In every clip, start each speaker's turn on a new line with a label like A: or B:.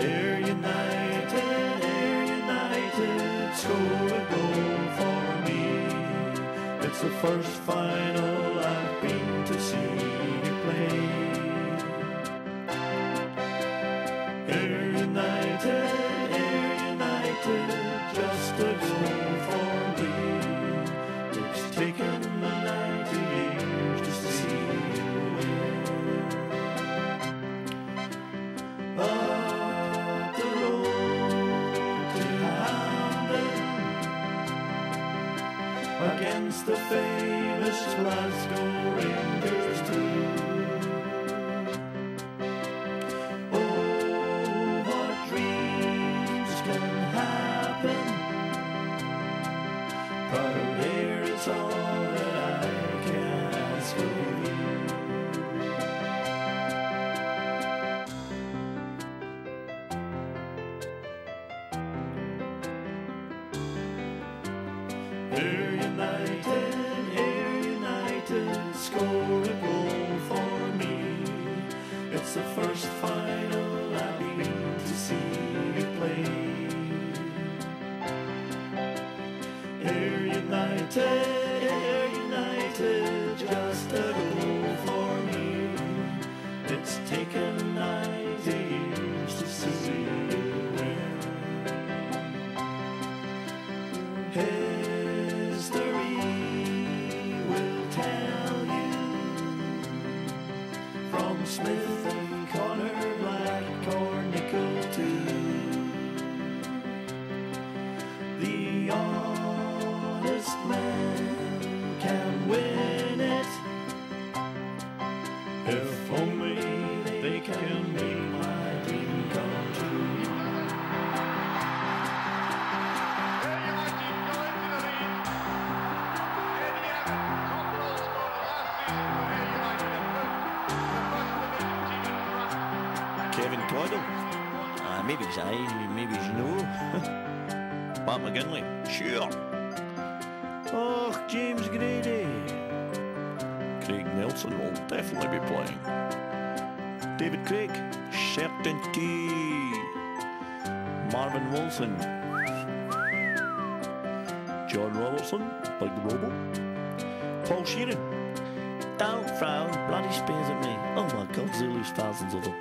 A: Ayr United, Ayr United, score a goal for me. It's the first final I've been to see famous Glasgow Rangers too. Oh, what dreams can happen? All that I can ask you. Ayr United, Smith and Connor,
B: Kevin Uh, maybe it's I, maybe it's no. Pat McGinlay. Sure. Oh, James Grady. Craig Nelson will definitely be playing. David Craig. Certainty. Marvyn Wilson. John Robertson. Big Robo. Paul Sheerin. Don't throw bloody spears at me. Oh my god, Zulu's thousands of them.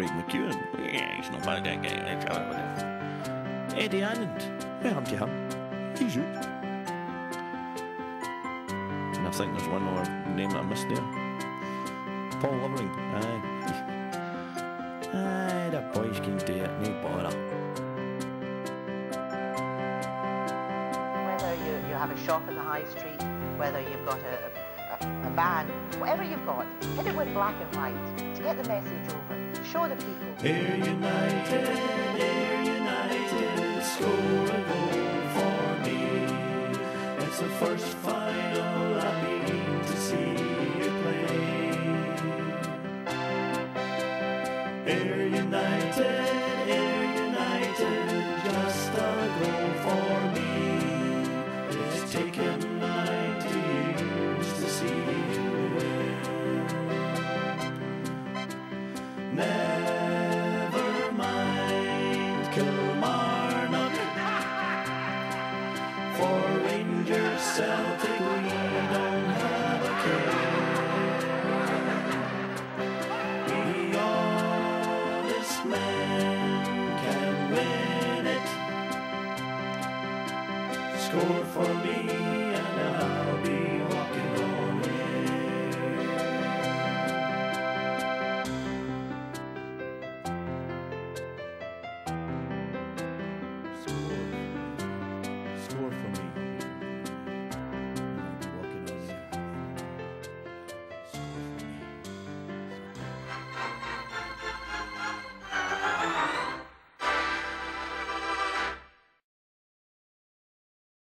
B: Craig McEwan. Yeah, he's not bad that game. Eddie Ireland. Yeah, I'm him. He's it. And I think there's one more name that I missed there. Paul Lovering. Aye. Aye, the boys can do it. No bother.
C: whether you, you have a shop in the high street, whether you've got a, a, a van, whatever you've got, hit it with black and white to get the message over. Show the people.
A: Ayr United, Ayr United, score a goal for me. It's the first final Celtic we don't have a honest can win it Score for me and I'll be